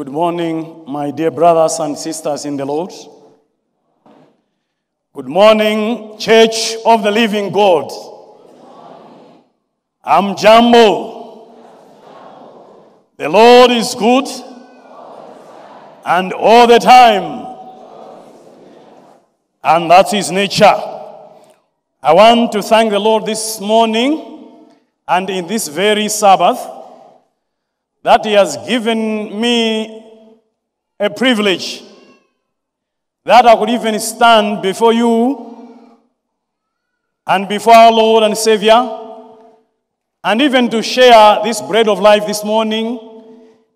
Good morning, my dear brothers and sisters in the Lord. Good morning, Church of the Living God. I'm Jambo. The Lord is good and all the time. And that's his nature. I want to thank the Lord this morning and in this very Sabbath that He has given me a privilege that I could even stand before you and before our Lord and Savior and even to share this bread of life this morning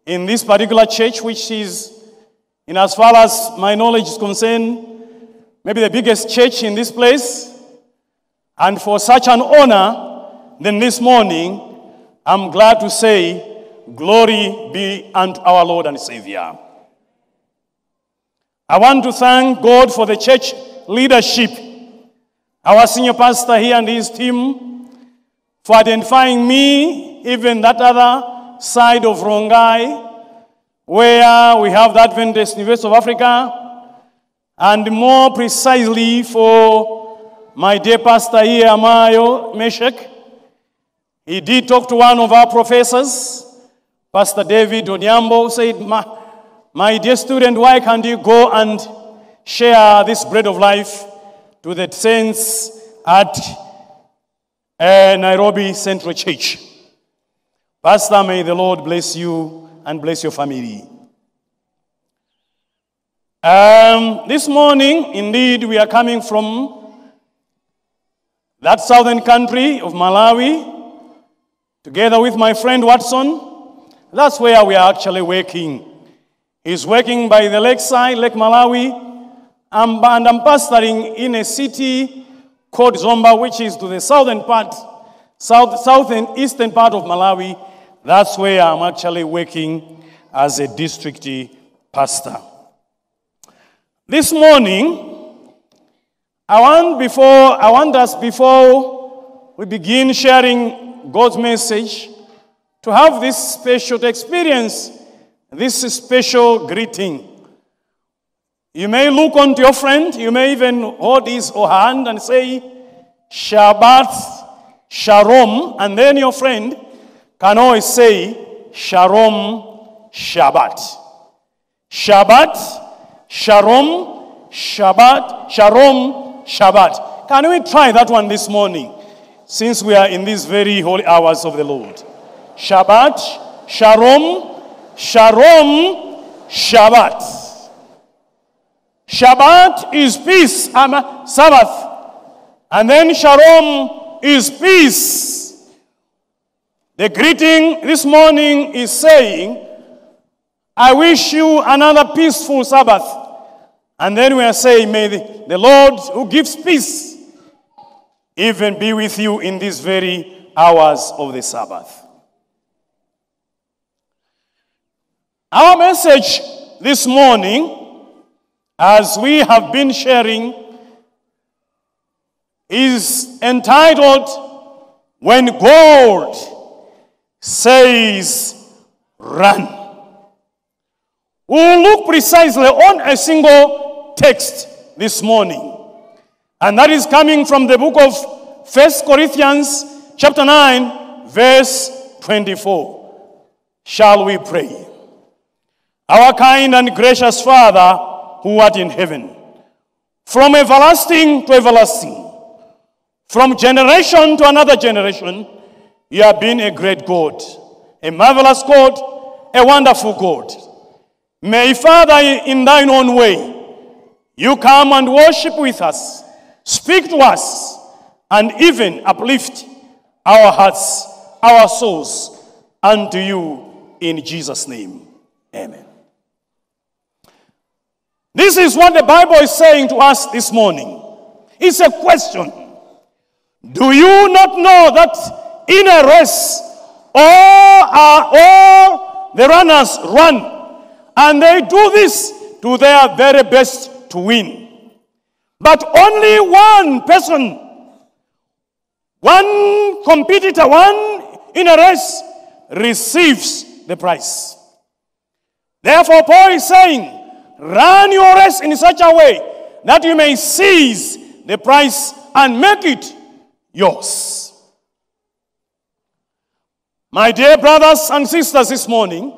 in this particular church, which is, in as far as my knowledge is concerned, maybe the biggest church in this place. And for such an honor, then this morning, I'm glad to say, Glory be unto our Lord and Savior. I want to thank God for the church leadership, our senior pastor here and his team, for identifying me, even that other side of Rongai, where we have the Adventist University of Africa, and more precisely for my dear pastor here, Amayo Meshek, he did talk to one of our professors, Pastor David Onyambo, said, my, my dear student, why can't you go and share this bread of life to the saints at uh, Nairobi Central Church? Pastor, may the Lord bless you and bless your family. Um, this morning, indeed, we are coming from that southern country of Malawi, together with my friend Watson, that's where we are actually working. He's working by the lakeside, Lake Malawi, and I'm pastoring in a city called Zomba, which is to the southern part, south, southern eastern part of Malawi. That's where I'm actually working as a district pastor. This morning, I want before I want us before we begin sharing God's message to have this special to experience this special greeting. You may look onto your friend, you may even hold his or her hand and say, Shabbat Shalom, and then your friend can always say, Shalom Shabbat. Shabbat, Shalom, Shabbat, Shalom, Shabbat. Can we try that one this morning? Since we are in these very holy hours of the Lord. Shabbat, Shalom, Shalom, Shabbat. Shabbat is peace, um, Sabbath. And then Shalom is peace. The greeting this morning is saying, I wish you another peaceful Sabbath. And then we are saying, May the, the Lord who gives peace even be with you in these very hours of the Sabbath. Our message this morning, as we have been sharing, is entitled When God Says Run. We'll look precisely on a single text this morning. And that is coming from the book of First Corinthians chapter 9 verse 24. Shall we pray? Our kind and gracious Father who art in heaven, from everlasting to everlasting, from generation to another generation, you have been a great God, a marvelous God, a wonderful God. May, Father, in thine own way, you come and worship with us, speak to us, and even uplift our hearts, our souls unto you in Jesus' name. Amen. This is what the Bible is saying to us this morning. It's a question. Do you not know that in a race, all are all the runners run, and they do this to their very best to win. But only one person, one competitor, one in a race receives the prize. Therefore, Paul is saying, run your race in such a way that you may seize the prize and make it yours. My dear brothers and sisters, this morning,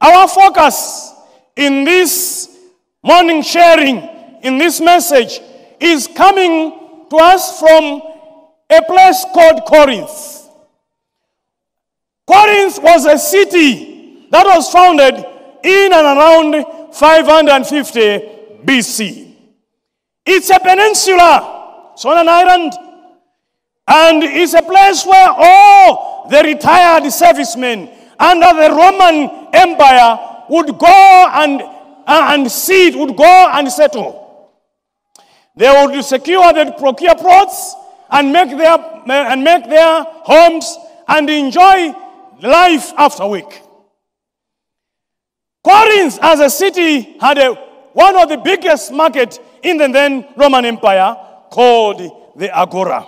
our focus in this morning sharing, in this message, is coming to us from a place called Corinth. Corinth was a city that was founded in and around 550 BC. It's a peninsula, it's on an island, and it's a place where all the retired servicemen under the Roman Empire would go and, uh, and sit, would go and settle. They would secure, they'd procure plots and make their, and make their homes and enjoy life after week. Corinth, as a city, had a, one of the biggest market in the then Roman Empire called the Agora.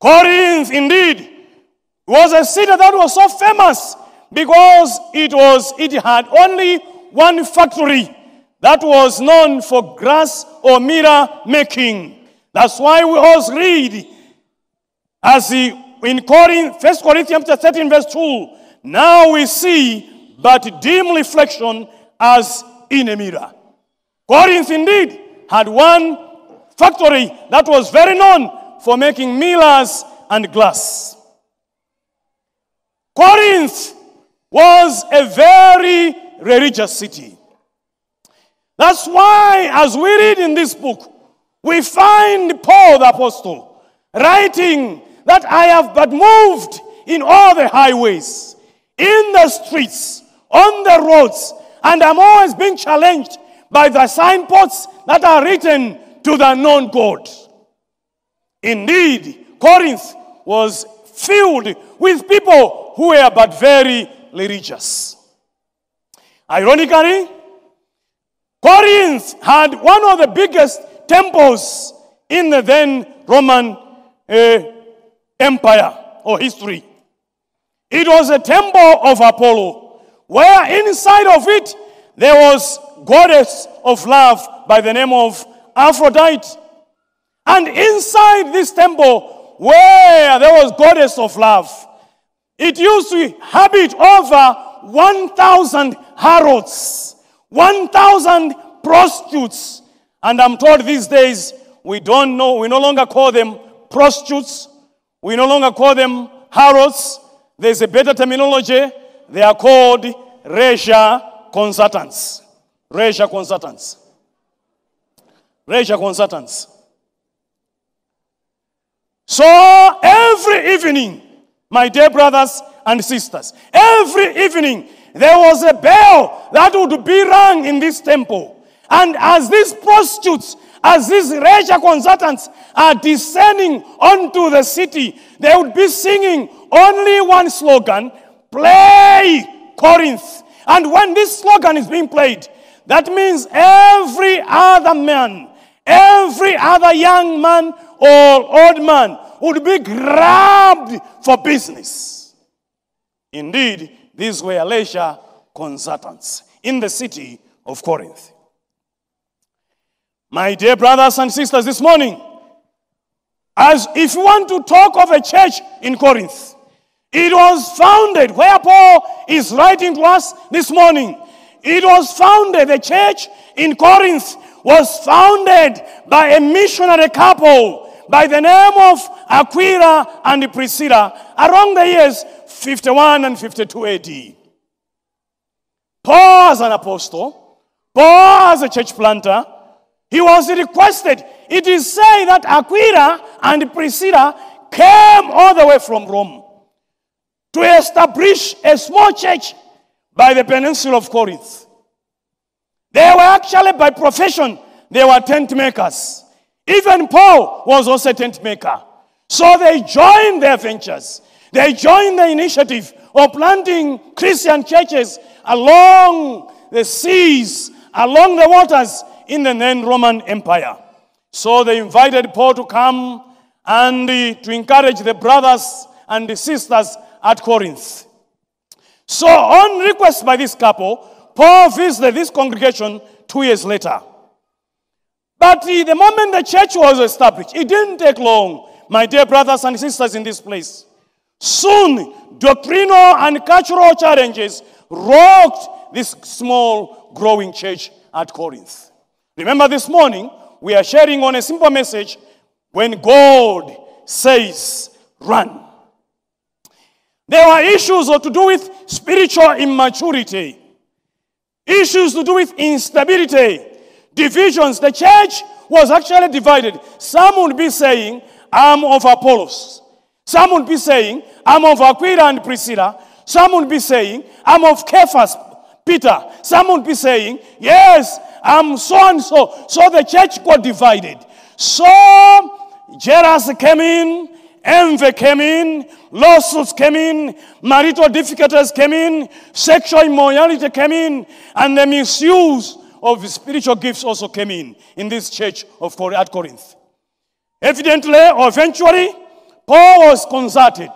Corinth, indeed, was a city that was so famous because it was it had only one factory that was known for glass or mirror making. That's why we always read as the, in Corinth, 1 Corinthians chapter 13, verse 2, now we see but dim reflection as in a mirror. Corinth indeed had one factory that was very known for making mirrors and glass. Corinth was a very religious city. That's why, as we read in this book, we find Paul the Apostle writing that I have but moved in all the highways, in the streets, on the roads, and I'm always being challenged by the signposts that are written to the known God. Indeed, Corinth was filled with people who were but very religious. Ironically, Corinth had one of the biggest temples in the then Roman uh, Empire or history. It was a temple of Apollo, where inside of it there was goddess of love by the name of Aphrodite. And inside this temple, where there was goddess of love, it used to habit over 1,000 harlots, 1,000 prostitutes. And I'm told these days we don't know, we no longer call them prostitutes, we no longer call them harlots. There's a better terminology. They are called leisure consultants. Leisure consultants. Leisure consultants. So every evening, my dear brothers and sisters, every evening there was a bell that would be rung in this temple. And as these prostitutes, as these leisure consultants are descending onto the city, they would be singing only one slogan play Corinth. And when this slogan is being played, that means every other man, every other young man or old man would be grabbed for business. Indeed, these were leisure consultants in the city of Corinth. My dear brothers and sisters, this morning, as if you want to talk of a church in Corinth, it was founded, where Paul is writing to us this morning. It was founded, the church in Corinth was founded by a missionary couple by the name of Aquila and Priscilla around the years 51 and 52 AD. Paul, as an apostle, Paul, as a church planter, he was requested. It is said that Aquila and Priscilla came all the way from Rome to establish a small church by the peninsula of Corinth. They were actually, by profession, they were tent makers. Even Paul was also a tent maker. So they joined their ventures. They joined the initiative of planting Christian churches along the seas, along the waters in the then Roman Empire. So they invited Paul to come and to encourage the brothers and the sisters at Corinth. So, on request by this couple, Paul visited this congregation two years later. But the moment the church was established, it didn't take long, my dear brothers and sisters in this place. Soon, doctrinal and cultural challenges rocked this small, growing church at Corinth. Remember, this morning, we are sharing on a simple message when God says, run. There were issues to do with spiritual immaturity, issues to do with instability, divisions. The church was actually divided. Some would be saying, I'm of Apollos. Some would be saying, I'm of Aquila and Priscilla. Some would be saying, I'm of Cephas, Peter. Some would be saying, Yes, I'm so and so. So the church got divided. So jealousy came in, envy came in, lawsuits came in, marital difficulties came in, sexual immorality came in, and the misuse of spiritual gifts also came in in this church of at Corinth. Evidently, or eventually, Paul was consulted.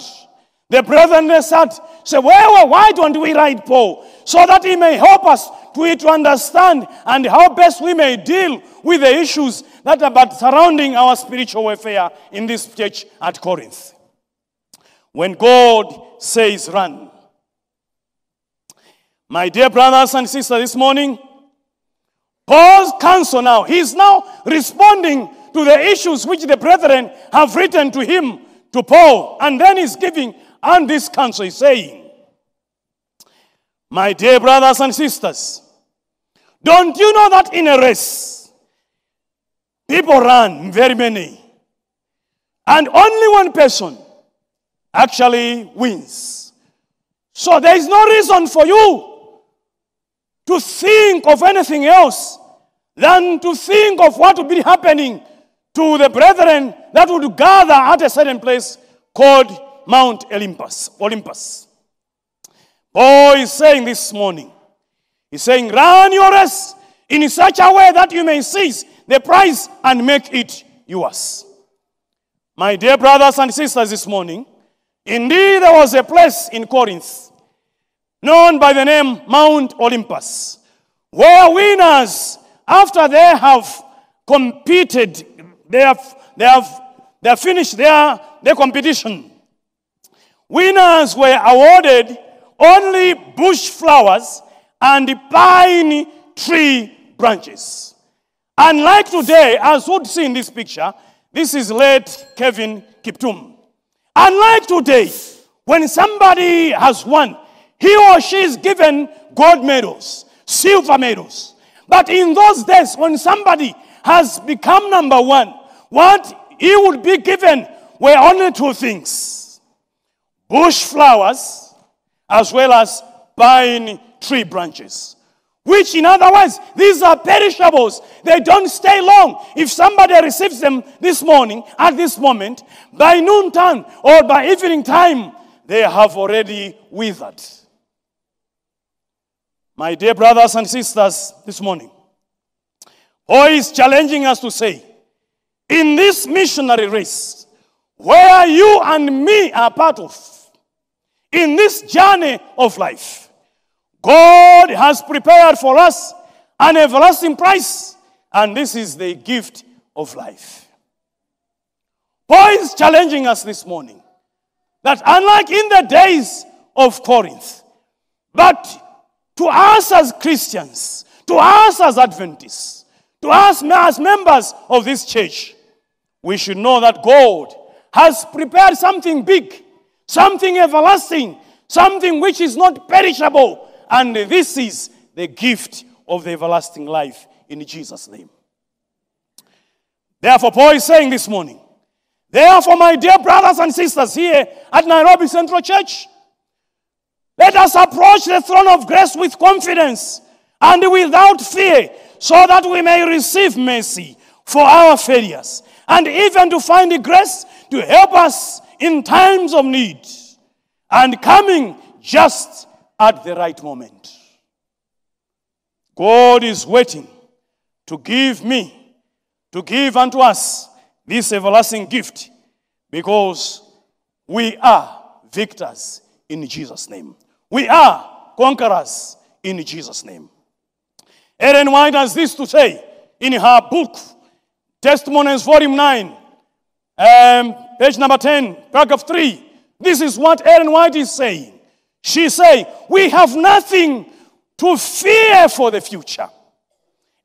The brethren said, say, well, well, why don't we write Paul? So that he may help us to, to understand and how best we may deal with the issues that are about surrounding our spiritual welfare in this church at Corinth. When God says run. My dear brothers and sisters, this morning, Paul's counsel now, he's now responding to the issues which the brethren have written to him, to Paul, and then he's giving and this is saying, My dear brothers and sisters, don't you know that in a race, people run, very many, and only one person actually wins. So there is no reason for you to think of anything else than to think of what would be happening to the brethren that would gather at a certain place called Mount Olympus. Olympus. Paul is saying this morning, he's saying, run your race in such a way that you may seize the prize and make it yours. My dear brothers and sisters, this morning, indeed there was a place in Corinth known by the name Mount Olympus, where winners, after they have competed, they have, they have, they have finished their, their competition, Winners were awarded only bush flowers and pine tree branches. Unlike today, as would see in this picture, this is late Kelvin Kiptum. Unlike today, when somebody has won, he or she is given gold medals, silver medals. But in those days, when somebody has become number one, what he would be given were only two things bush flowers, as well as pine tree branches. Which, in other words, these are perishables. They don't stay long. If somebody receives them this morning, at this moment, by noontime or by evening time, they have already withered. My dear brothers and sisters, this morning, Paul is challenging us to say, in this missionary race, where you and me are part of, in this journey of life, God has prepared for us an everlasting price, and this is the gift of life. Paul is challenging us this morning that unlike in the days of Corinth, but to us as Christians, to us as Adventists, to us as members of this church, we should know that God has prepared something big something everlasting, something which is not perishable. And this is the gift of the everlasting life in Jesus' name. Therefore, Paul is saying this morning, therefore, my dear brothers and sisters here at Nairobi Central Church, let us approach the throne of grace with confidence and without fear, so that we may receive mercy for our failures and even to find grace to help us in times of need and coming just at the right moment. God is waiting to give me, to give unto us this everlasting gift because we are victors in Jesus' name. We are conquerors in Jesus' name. Ellen White has this to say in her book, Testimonies, Volume 9, um, page number 10, paragraph 3. This is what Ellen White is saying. She saying, We have nothing to fear for the future,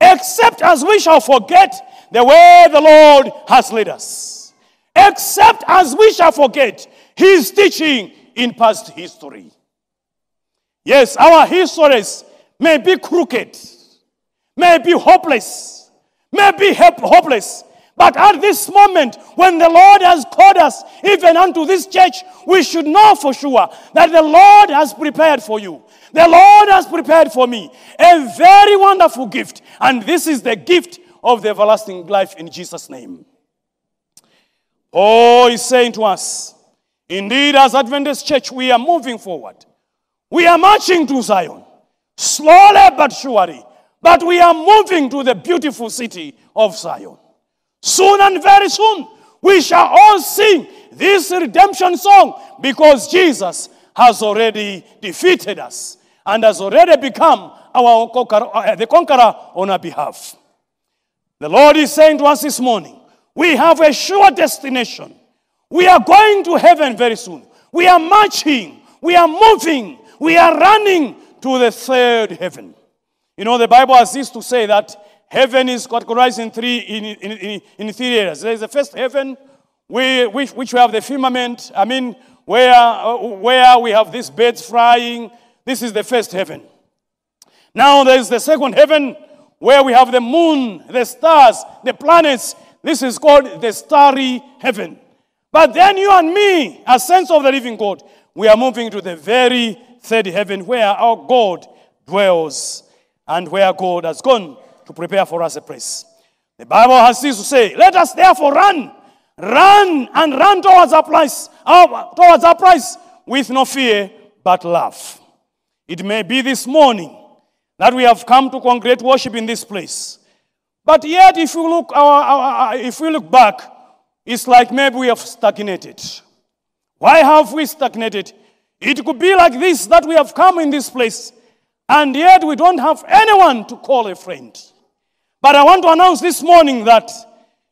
except as we shall forget the way the Lord has led us, except as we shall forget his teaching in past history. Yes, our histories may be crooked, may be hopeless, may be hopeless. But at this moment, when the Lord has called us even unto this church, we should know for sure that the Lord has prepared for you. The Lord has prepared for me a very wonderful gift. And this is the gift of the everlasting life in Jesus' name. Oh, he's saying to us, indeed, as Adventist Church, we are moving forward. We are marching to Zion, slowly but surely. But we are moving to the beautiful city of Zion. Soon and very soon, we shall all sing this redemption song because Jesus has already defeated us and has already become our conqueror, uh, the conqueror on our behalf. The Lord is saying to us this morning, we have a sure destination. We are going to heaven very soon. We are marching, we are moving, we are running to the third heaven. You know, the Bible has this to say that heaven is categorized in three, in, in, in, in three areas. There is the first heaven, we, which, which we have the firmament, I mean, where, uh, where we have these birds flying. This is the first heaven. Now there is the second heaven, where we have the moon, the stars, the planets. This is called the starry heaven. But then you and me, as saints of the living God, we are moving to the very third heaven where our God dwells and where God has gone to prepare for us a place. The Bible has this to say, let us therefore run, run and run towards our place, our, towards our prize with no fear but love. It may be this morning that we have come to congregate worship in this place. But yet, if you look, our, our, if we look back, it's like maybe we have stagnated. Why have we stagnated? It could be like this that we have come in this place, and yet we don't have anyone to call a friend. But I want to announce this morning that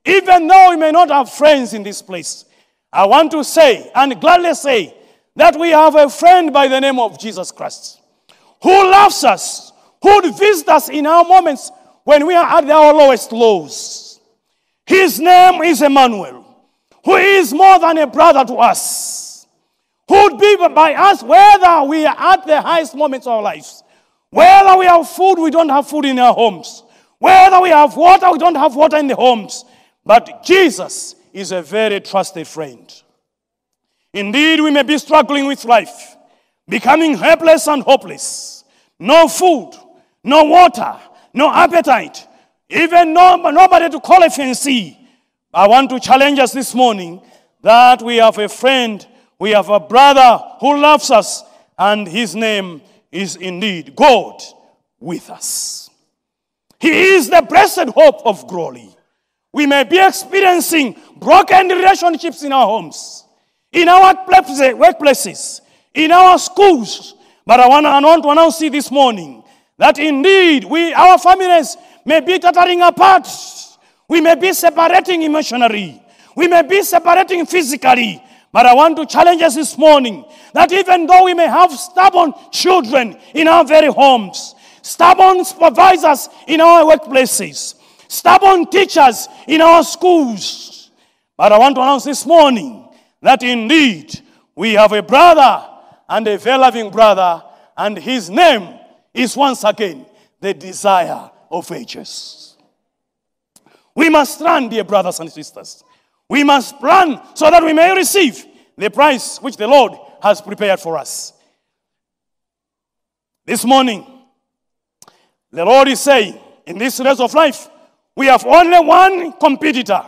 even though we may not have friends in this place, I want to say and gladly say that we have a friend by the name of Jesus Christ who loves us, who would visit us in our moments when we are at our lowest lows. His name is Emmanuel, who is more than a brother to us, who would be by us whether we are at the highest moments of our lives, whether we have food, we don't have food in our homes, whether we have water, we don't have water in the homes. But Jesus is a very trusted friend. Indeed, we may be struggling with life, becoming helpless and hopeless. No food, no water, no appetite, even no, nobody to call a fancy. I want to challenge us this morning that we have a friend, we have a brother who loves us, and his name is indeed God with us. He is the blessed hope of glory. We may be experiencing broken relationships in our homes, in our workplaces, in our schools. But I want, I want to announce this morning that indeed we, our families may be tottering apart. We may be separating emotionally. We may be separating physically. But I want to challenge us this morning that even though we may have stubborn children in our very homes, stubborn supervisors in our workplaces, stubborn teachers in our schools. But I want to announce this morning that indeed we have a brother and a very loving brother, and his name is once again the desire of ages. We must run, dear brothers and sisters. We must run so that we may receive the prize which the Lord has prepared for us. This morning, the Lord is saying, in this race of life, we have only one competitor,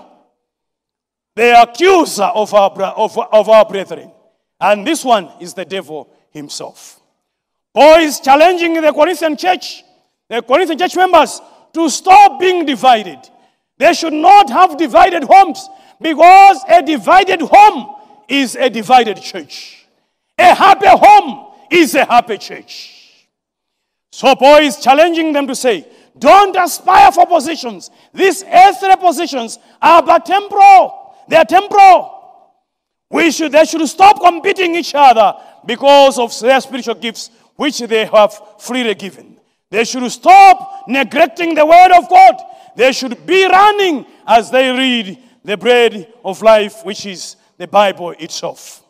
the accuser of our, of, of our brethren. And this one is the devil himself. Paul is challenging the Corinthian church, the Corinthian church members, to stop being divided. They should not have divided homes because a divided home is a divided church. A happy home is a happy church. So Paul is challenging them to say, don't aspire for positions. These earthly positions are but temporal. They are temporal. We should, they should stop competing each other because of their spiritual gifts which they have freely given. They should stop neglecting the word of God. They should be running as they read the bread of life, which is the Bible itself.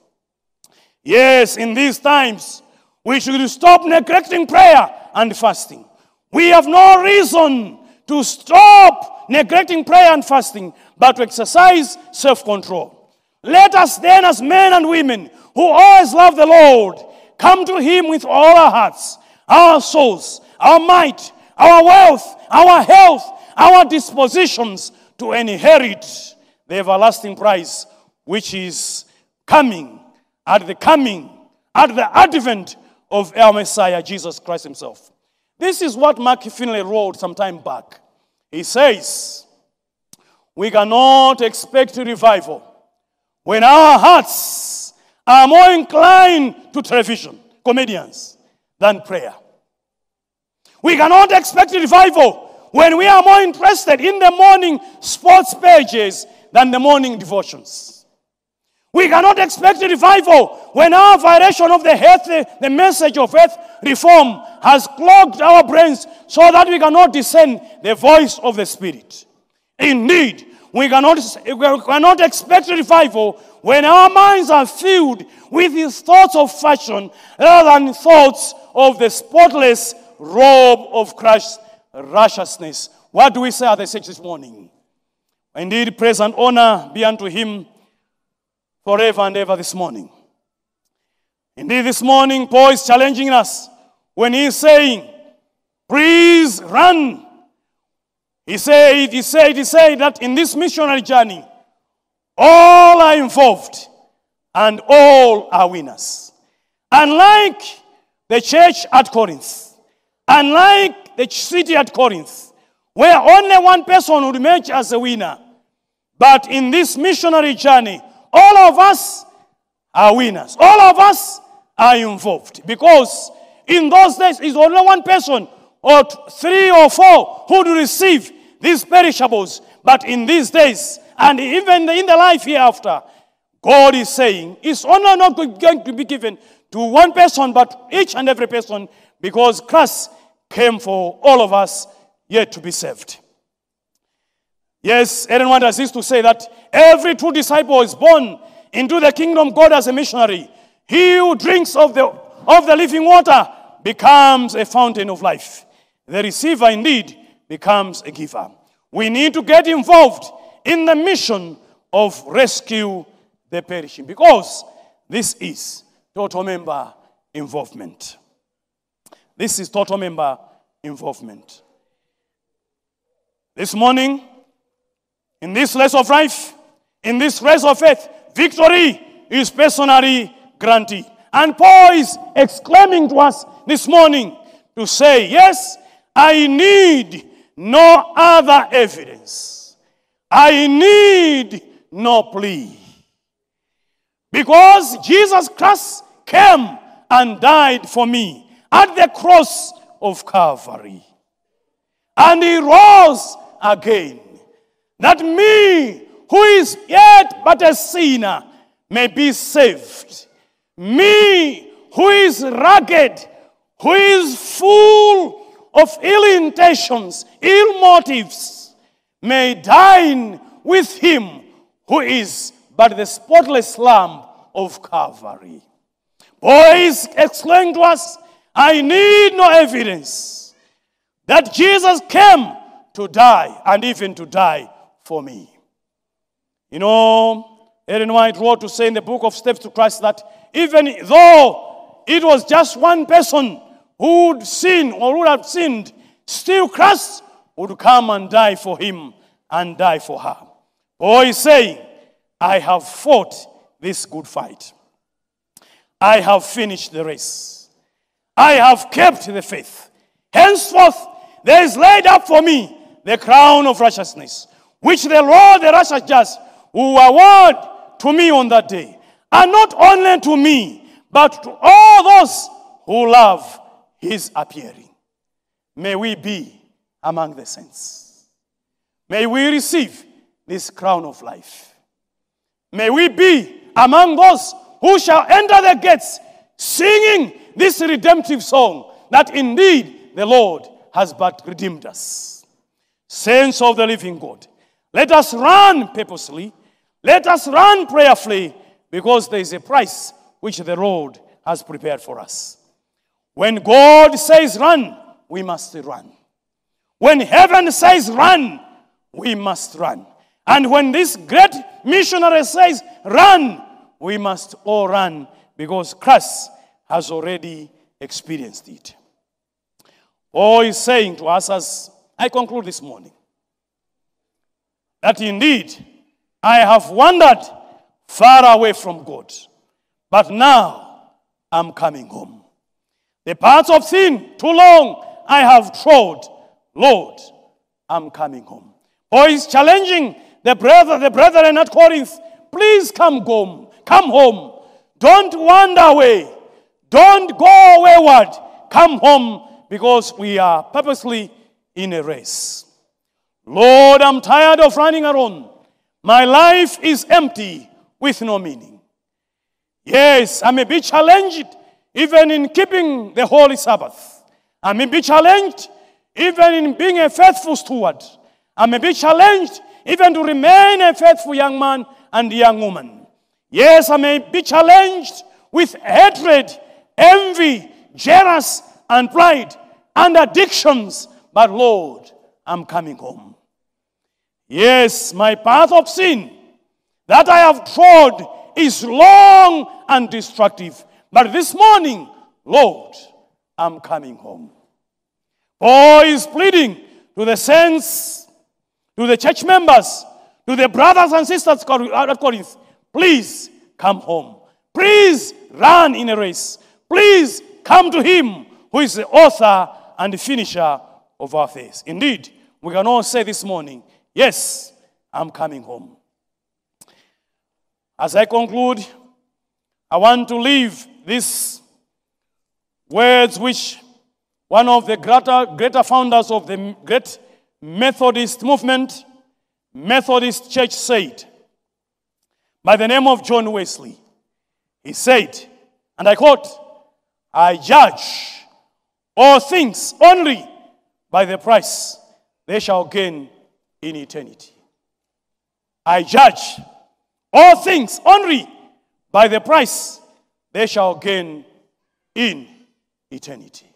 Yes, in these times, we should stop neglecting prayer and fasting. We have no reason to stop neglecting prayer and fasting, but to exercise self control. Let us then, as men and women who always love the Lord, come to Him with all our hearts, our souls, our might, our wealth, our health, our dispositions to inherit the everlasting prize which is coming at the coming, at the advent of our Messiah, Jesus Christ Himself. This is what Mark Finley wrote some time back. He says, We cannot expect revival when our hearts are more inclined to television, comedians, than prayer. We cannot expect revival when we are more interested in the morning sports pages than the morning devotions. We cannot expect revival when our violation of the health, the message of health reform has clogged our brains so that we cannot discern the voice of the Spirit. Indeed, we cannot, we cannot expect revival when our minds are filled with these thoughts of fashion rather than thoughts of the spotless robe of Christ's righteousness. What do we say at the church this morning? Indeed, praise and honor be unto him forever and ever this morning. Indeed, this morning, Paul is challenging us when he is saying, Please run. He said, he said, he said that in this missionary journey, all are involved and all are winners. Unlike the church at Corinth, unlike the city at Corinth, where only one person would emerge as a winner, but in this missionary journey, all of us are winners. All of us are involved because in those days, it's only one person or three or four who would receive these perishables. But in these days, and even in the life hereafter, God is saying it's only not going to be given to one person, but each and every person, because Christ came for all of us yet to be saved. Yes, Ellen White used to say that every true disciple is born into the kingdom God as a missionary. He who drinks of the, of the living water becomes a fountain of life. The receiver indeed becomes a giver. We need to get involved in the mission of rescue the perishing because this is total member involvement. This is total member involvement. This morning, in this race of life, in this race of faith, victory is personally granted. And Paul is exclaiming to us this morning to say, Yes, I need no other evidence. I need no plea. Because Jesus Christ came and died for me at the cross of Calvary. And he rose again that me, who is yet but a sinner, may be saved. Me, who is rugged, who is full of ill intentions, ill motives, may dine with him who is but the spotless lamb of Calvary. Boys, explain to us, I need no evidence that Jesus came to die and even to die for me. You know, Ellen White wrote to say in the book of Steps to Christ that even though it was just one person who would sin or would have sinned, still Christ would come and die for him and die for her. Paul is saying, I have fought this good fight. I have finished the race. I have kept the faith. Henceforth, there is laid up for me the crown of righteousness which the Lord, the righteous judge, will award to me on that day. And not only to me, but to all those who love his appearing. may we be among the saints. May we receive this crown of life. May we be among those who shall enter the gates singing this redemptive song that indeed the Lord has but redeemed us. Saints of the living God, let us run purposely, let us run prayerfully, because there is a price which the Lord has prepared for us. When God says run, we must run. When heaven says run, we must run. And when this great missionary says run, we must all run because Christ has already experienced it. Paul is saying to us as I conclude this morning that indeed I have wandered far away from God, but now I'm coming home. The paths of sin, too long I have trod. Lord, I'm coming home. Paul is challenging the brother, the brethren at Corinth. Please come home. Come home. Don't wander away. Don't go wayward. Come home because we are purposely in a race. Lord, I'm tired of running around. My life is empty with no meaning. Yes, I may be challenged even in keeping the holy Sabbath. I may be challenged even in being a faithful steward. I may be challenged even to remain a faithful young man and young woman. Yes, I may be challenged with hatred, envy, jealous, and pride, and addictions. But Lord, I'm coming home. Yes, my path of sin that I have trod is long and destructive. But this morning, Lord, I'm coming home. Paul is pleading to the saints, to the church members, to the brothers and sisters at Corinth, please come home. Please run in a race. Please come to him who is the author and the finisher of our faith. Indeed, we can all say this morning, Yes, I'm coming home. As I conclude, I want to leave these words which one of the greater, greater founders of the great Methodist movement, Methodist Church, said by the name of John Wesley. He said, and I quote, I judge all things only by the price they shall gain in eternity. I judge all things only by the price they shall gain in eternity.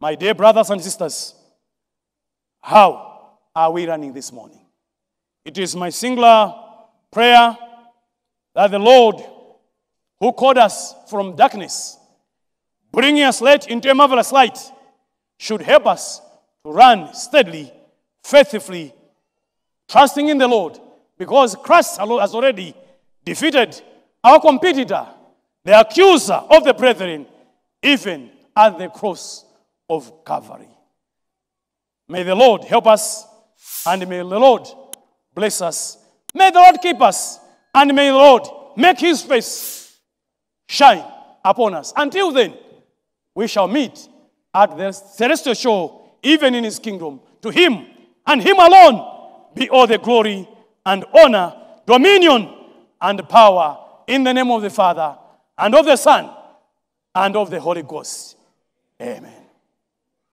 My dear brothers and sisters, how are we running this morning? It is my singular prayer that the Lord, who called us from darkness, bringing us light into a marvelous light, should help us to run steadily faithfully, trusting in the Lord, because Christ has already defeated our competitor, the accuser of the brethren, even at the cross of Calvary. May the Lord help us, and may the Lord bless us. May the Lord keep us, and may the Lord make his face shine upon us. Until then, we shall meet at the celestial shore, even in his kingdom. To him and him alone be all the glory and honor, dominion and power in the name of the Father and of the Son and of the Holy Ghost. Amen.